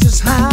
just high